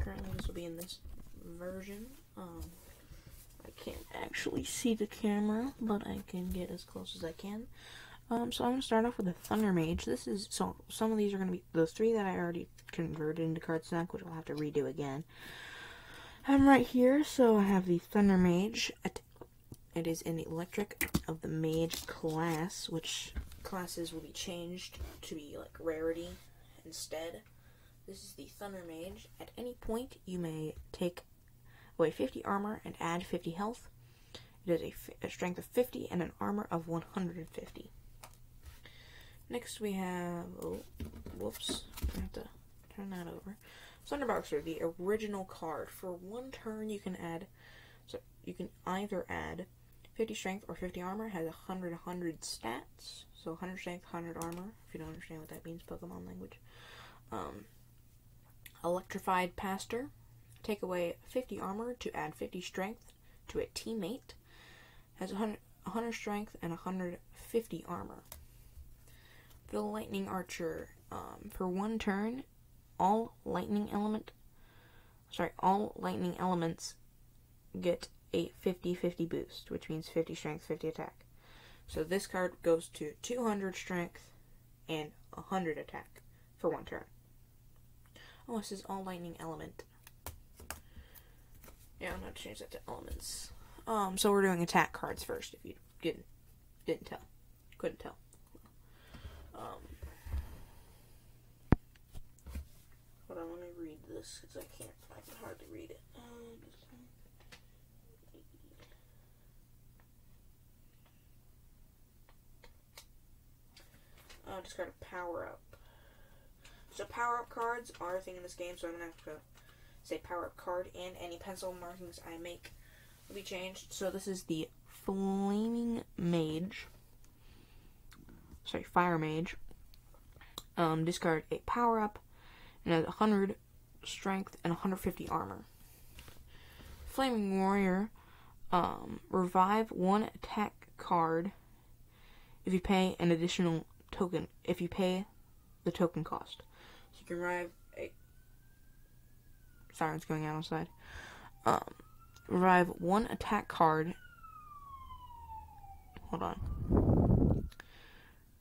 Currently, this will be in this version. Um, I can't actually see the camera, but I can get as close as I can. Um, so I'm gonna start off with a Thunder Mage. This is so some of these are gonna be those three that I already converted into card stack, which I'll have to redo again. I'm right here, so I have the Thunder Mage. It is in the Electric of the Mage class, which classes will be changed to be like rarity instead. This is the Thunder Mage. At any point, you may take away 50 armor and add 50 health. It has a, a strength of 50 and an armor of 150. Next we have, oh, whoops, I have to turn that over. Thunderboxer, the original card. For one turn, you can add, so you can either add 50 strength or 50 armor. Has 100 100 stats, so 100 strength, 100 armor. If you don't understand what that means, Pokemon language. Um, Electrified Pastor, take away 50 armor to add 50 strength to a teammate. Has 100, 100 strength and 150 armor. The Lightning Archer, um, for one turn, all lightning element, sorry, all lightning elements get a 50-50 boost, which means 50 strength, 50 attack. So this card goes to 200 strength and 100 attack for one turn. Oh, this is all lightning element. Yeah, I'm gonna change that to elements. Um, so we're doing attack cards first. If you didn't didn't tell, couldn't tell. Um, hold on, let me read this because I can't. I can hardly read it. Um, uh, discard a power up. So power up cards are a thing in this game, so I'm gonna have to say power up card and any pencil markings I make will be changed. So this is the Flaming Mage. Sorry, Fire Mage. Um, discard a power up and has 100 strength and 150 armor. Flaming Warrior. Um, revive one attack card if you pay an additional token. If you pay the token cost. You can revive a sirens going out outside. Um, revive one attack card. Hold on.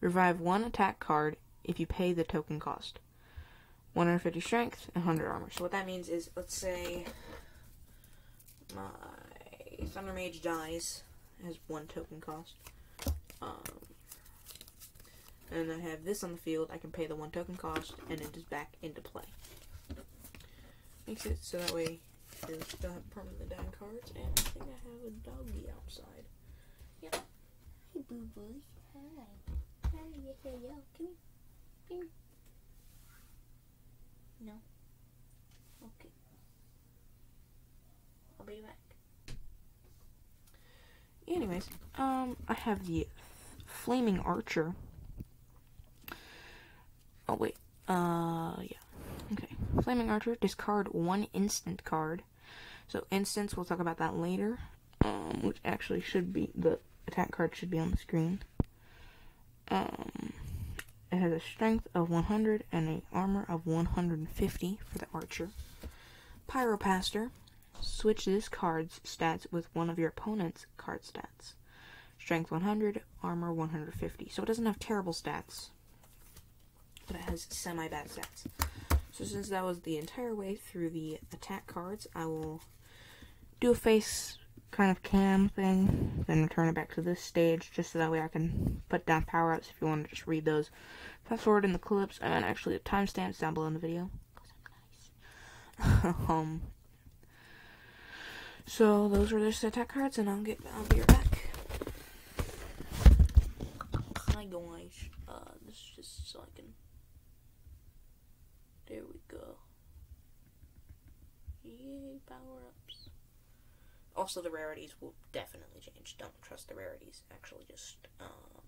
Revive one attack card if you pay the token cost. 150 strength and 100 armor. So what that means is, let's say my Thunder Mage dies, has one token cost. Um, and I have this on the field, I can pay the one token cost, and it is back into play. Makes it so that way you still have permanently down cards, and I think I have a doggy outside. Yep. Hey, boo boos. Hi. Hi, yeah, yeah, yeah. Come here. Come here. No. Okay. I'll be back. Anyways, um, I have the Flaming Archer. Oh, wait. Uh, yeah. Okay. Flaming Archer, discard one instant card. So, instants, we'll talk about that later. Um, which actually should be, the attack card should be on the screen. Um, it has a strength of 100 and a armor of 150 for the archer. Pyropaster. Switch this card's stats with one of your opponent's card stats. Strength 100, armor 150. So it doesn't have terrible stats, but it has semi bad stats. So since that was the entire way through the attack cards, I will do a face kind of cam thing, then return it back to this stage, just so that way I can put down power ups if you want to just read those. Fast forward in the clips, and actually the timestamps down below in the video. um. So those are the attack cards, and I'll get I'll be right back. Hi guys, uh, this is just so I can. There we go. Yay, power ups. Also, the rarities will definitely change. Don't trust the rarities. Actually, just um,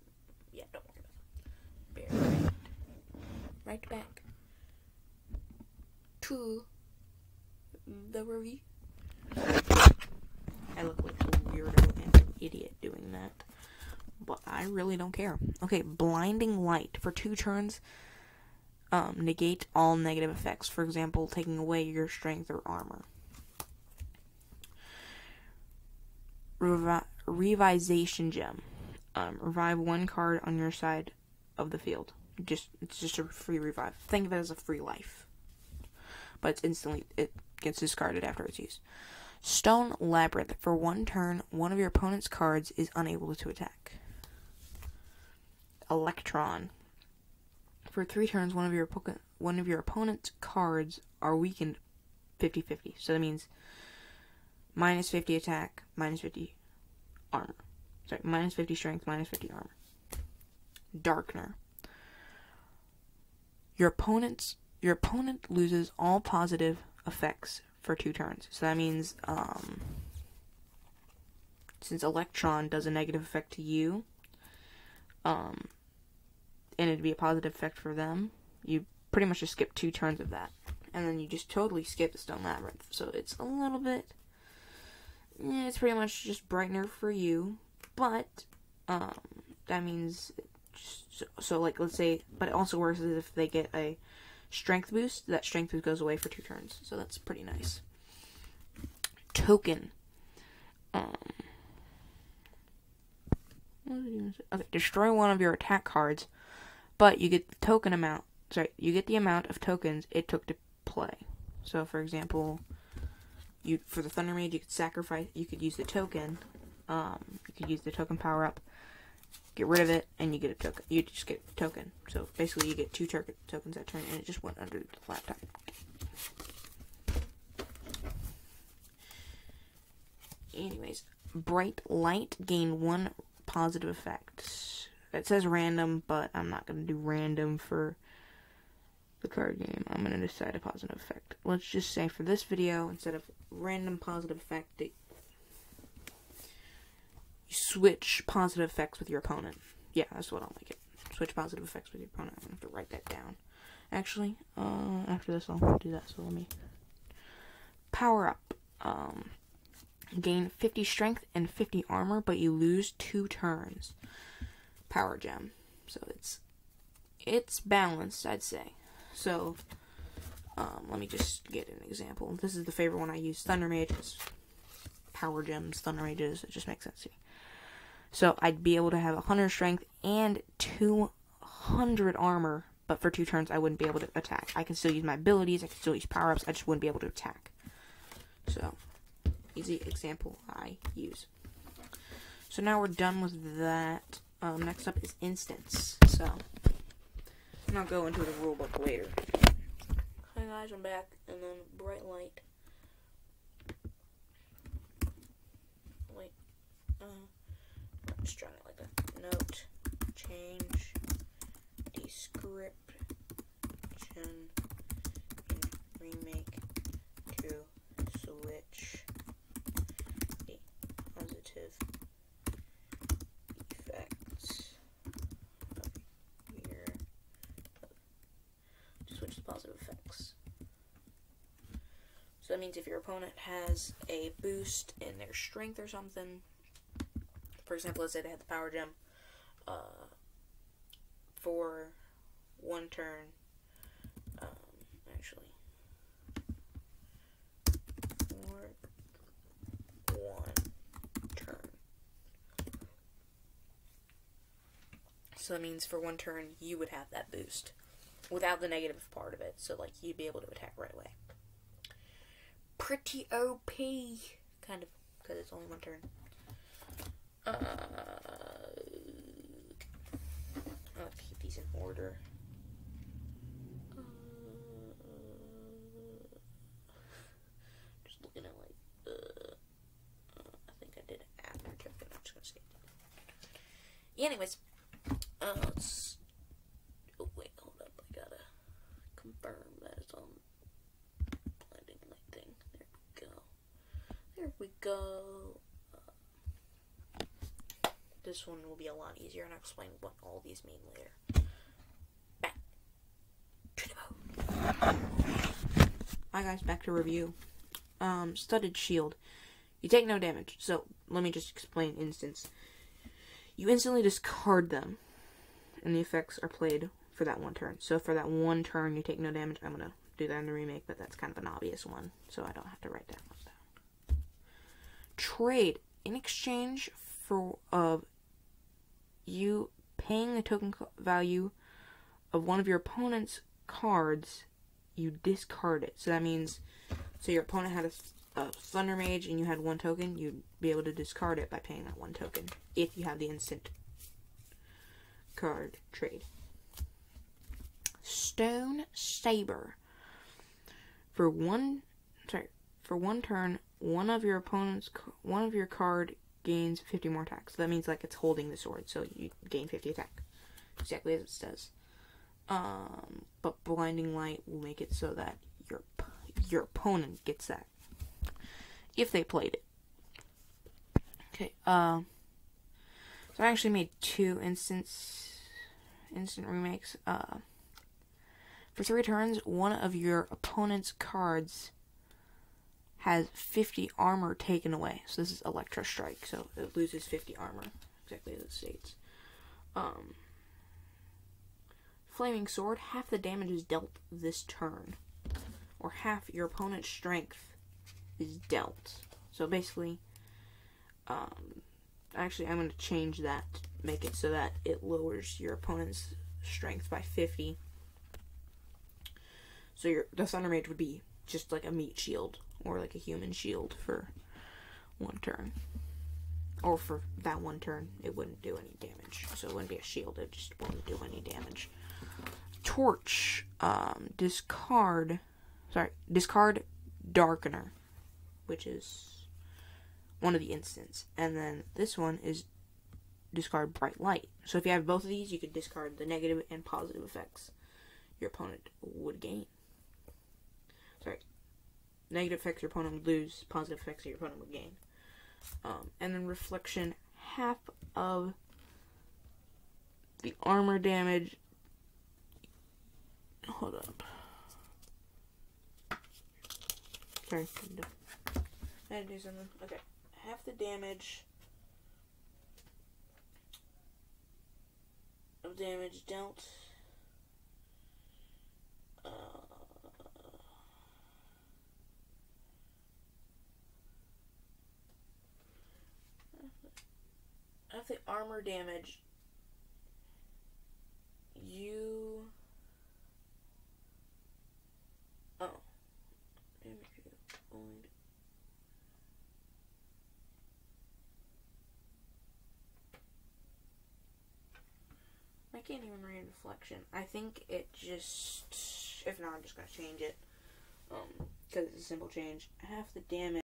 yeah, don't worry about them. Bear right, right back to the review. I look like a weirdo and an idiot doing that. But I really don't care. Okay, blinding light for two turns. Um, negate all negative effects. For example, taking away your strength or armor. Revi- Revisation Gem. Um, revive one card on your side of the field. Just it's just a free revive. Think of it as a free life. But it's instantly it gets discarded after it's used. Stone Labyrinth. For one turn, one of your opponent's cards is unable to attack. Electron. For three turns, one of your one of your opponent's cards are weakened 50-50. So that means minus 50 attack, minus 50 armor. Sorry, minus 50 strength, minus 50 armor. Darkner. Your opponent's your opponent loses all positive effects for two turns. So that means um, since Electron does a negative effect to you, um, and it'd be a positive effect for them, you pretty much just skip two turns of that. And then you just totally skip the Stone Labyrinth. So it's a little bit. Yeah, it's pretty much just brightener for you. But, um, that means. So, so, like, let's say. But it also works as if they get a strength boost. That strength boost goes away for two turns. So that's pretty nice. Token. Um. Okay, destroy one of your attack cards but you get the token amount. Sorry, you get the amount of tokens it took to play. So, for example, you for the Thunder Mage, you could sacrifice. You could use the token. Um, you could use the token power up. Get rid of it, and you get a token. You just get a token. So basically, you get two to- tokens that turn, and it just went under the laptop. Anyways, bright light gain one positive effect. It says random, but I'm not going to do random for the card game. I'm going to decide a positive effect. Let's just say for this video, instead of random positive effect, you switch positive effects with your opponent. Yeah, that's what I'll make it. Switch positive effects with your opponent. I'm going to have to write that down. Actually, uh, after this, I'll do that. So let me power up. Um, gain 50 strength and 50 armor, but you lose two turns power gem. So it's it's balanced, I'd say. So um, let me just get an example. This is the favorite one I use, Thunder Mages. Power gems, Thunder Mages, it just makes sense to me. So I'd be able to have 100 strength and 200 armor, but for two turns I wouldn't be able to attack. I can still use my abilities, I can still use power ups, I just wouldn't be able to attack. So, easy example I use. So now we're done with that. Um, next up is instants. So, and I'll go into the rulebook later. Hi guys, I'm back, and then bright light. Wait, uh, just drawing it like that. Note, change, description, remake to switch the positive effects of your switch the positive effects. So that means if your opponent has a boost in their strength or something, for example, let's say they had the power gem, uh, for one turn, um, actually, for one turn. So that means for one turn you would have that boost without the negative part of it. So like you'd be able to attack right away. Pretty OP, kind of, because it's only one turn. Uh, I'll keep these in order. Uh, just looking at like, uh, uh, I think I did after. I'm just gonna say. Anyways, uh, let's. Oh wait, hold up. I gotta confirm that it's on blinding light thing. There we go. There we go. Uh, this one will be a lot easier, and I'll explain what all these mean later. Back to the boat. Hi guys, back to review. Um, studded shield. You take no damage. So let me just explain instants. You instantly discard them, and the effects are played for that one turn. So for that one turn, you take no damage. I'm gonna do that in the remake, but that's kind of an obvious one, so I don't have to write that one down. Trade in exchange for of you paying the token value of one of your opponent's cards, you discard it. So that means, so your opponent had a, a Thunder Mage and you had one token, you'd be able to discard it by paying that one token if you have the instant card trade. Stone Saber. For one, sorry, for one turn, one of your opponent's one of your card gains 50 more attack. So that means like it's holding the sword, so you gain 50 attack, exactly as it says. Um, but blinding light will make it so that your your opponent gets that if they played it. Okay. Um. So I actually made two instance instant remakes. Uh, for three turns, one of your opponent's cards has 50 armor taken away. So this is Electro Strike, so it loses 50 armor, exactly as it states. Um, Flaming Sword, half the damage is dealt this turn, or half your opponent's strength is dealt. So basically, um, actually, I'm going to change that, make it so that it lowers your opponent's strength by 50. So your the Thunder Mage would be just like a meat shield or like a human shield for one turn. Or for that one turn, it wouldn't do any damage. So it wouldn't be a shield, it just wouldn't do any damage. Torch, um, discard, sorry, discard Darkener, which is one of the instants. And then this one is discard Bright Light. So if you have both of these, you could discard the negative and positive effects your opponent would gain. Negative effects your opponent would lose, positive effects your opponent would gain. Um, and then reflection, half of the armor damage. Hold up. Sorry, I had to do something. Okay, half the damage of damage dealt. Uh, the armor damage, you. Oh. I can't even read reflection. I think it just. If not, I'm just gonna change it. Um, because it's a simple change. Half the damage.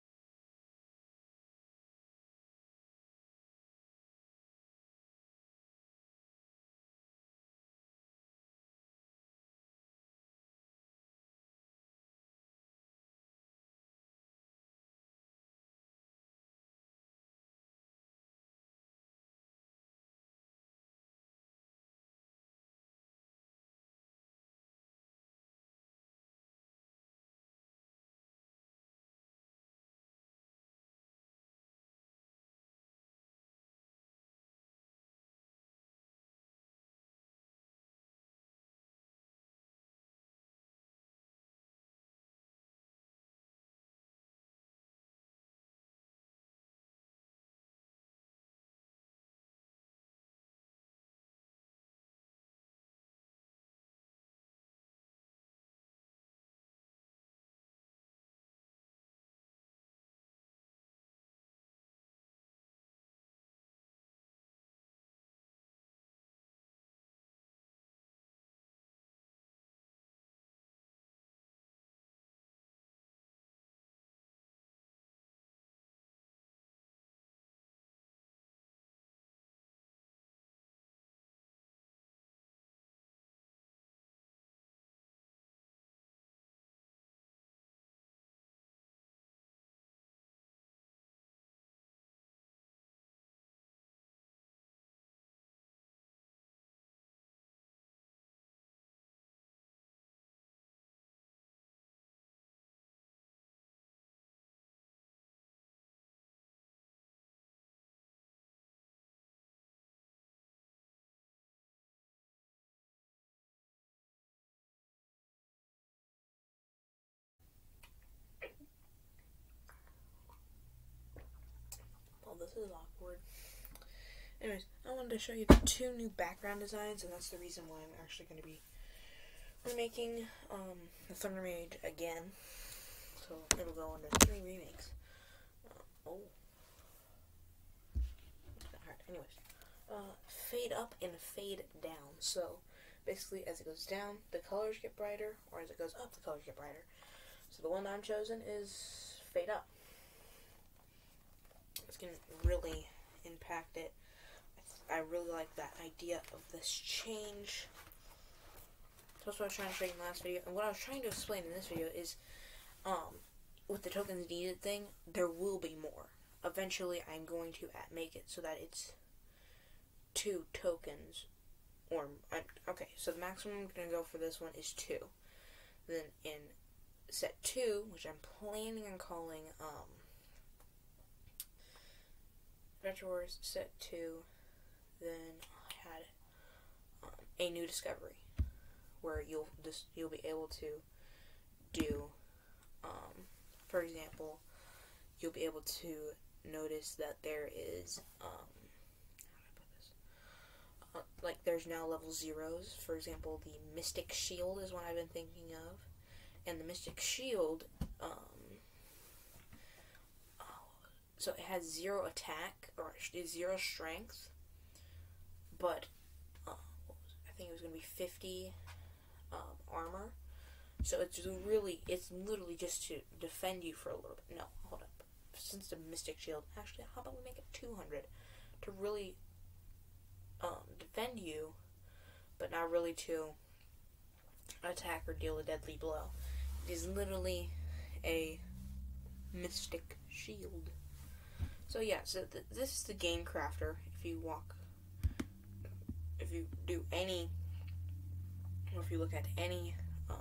This is awkward. Anyways, I wanted to show you the two new background designs, and that's the reason why I'm actually going to be remaking um, the Thunder Mage again. So it'll go under three remakes. Uh, oh. Alright, anyways. Uh, fade up and fade down. So basically, as it goes down, the colors get brighter, or as it goes up, the colors get brighter. So the one I'm chosen is fade up. To really impact it. I really like that idea of this change. That's what I was trying to show you in the last video. And what I was trying to explain in this video is, um, with the tokens needed thing, there will be more. Eventually, I'm going to make it so that it's two tokens. Or, okay, so the maximum I'm going to go for this one is two. Then in set two, which I'm planning on calling, um, Adventure Wars set two, then I had a new discovery where you'll just you'll be able to do um, for example you'll be able to notice that there is um, uh, like there's now level zeros. For example the mystic shield is what I've been thinking of. And the mystic shield um, so it has zero attack or zero strength but uh, I think it was going to be 50 um, armor. So it's really, it's literally just to defend you for a little bit. No, hold up. Since the Mystic Shield, actually, how about we make it 200 to really um, defend you, but not really to attack or deal a deadly blow. It is literally a Mystic Shield. So yeah, so th this is the Game Crafter. If you walk if you do any, or if you look at any um,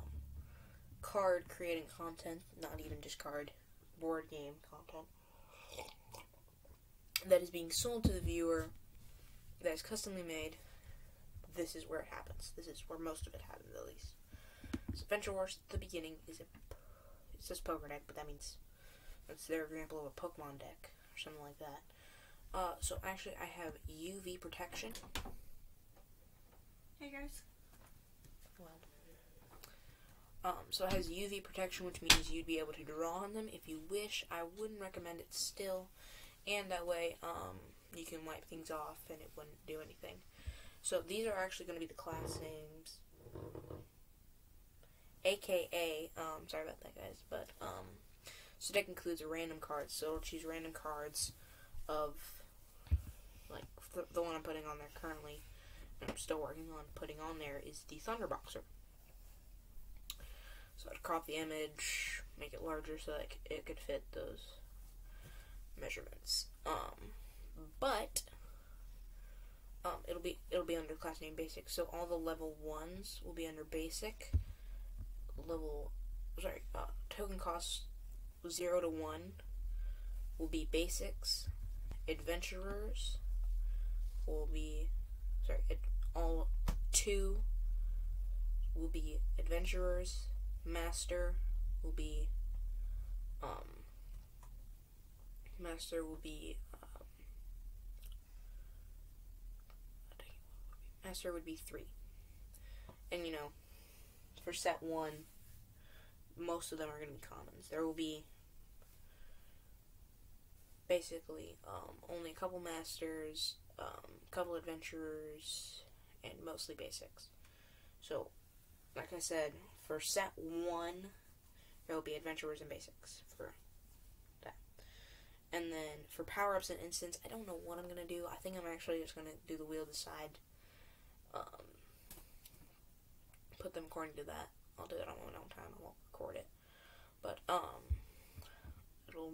card creating content, not even just card, board game content, that is being sold to the viewer, that is customly made, this is where it happens. This is where most of it happens, at least. So Adventure Wars, the beginning, is a, it says poker deck, but that means that's their example of a Pokemon deck, something like that. Uh, so actually, I have UV protection. Hey guys. Well, um, so it has UV protection, which means you'd be able to draw on them if you wish. I wouldn't recommend it still, and that way, um, you can wipe things off and it wouldn't do anything. So these are actually going to be the class names, aka, um, sorry about that, guys, but um, so deck includes a random card, so it'll choose random cards of like the, the one I'm putting on there currently I'm still working on putting on there is the Thunderboxer. So I'd crop the image, make it larger so that it could fit those measurements. Um, but um, it'll be it'll be under class name basic. So all the level ones will be under basic. Level sorry, uh, token cost zero to one will be basics. Adventurers will be sorry, all two will be adventurers. Master will be um, master will be um, master would be three, and you know, for set one, most of them are going to be commons. There will be basically um, only a couple masters, a um, couple adventurers, and mostly basics. So, like I said, for set one, there will be adventurers and basics for that. And then for power ups and instants, I don't know what I'm gonna do. I think I'm actually just gonna do the wheel decide. Um, put them according to that. I'll do it on my own time. I won't record it. But um it'll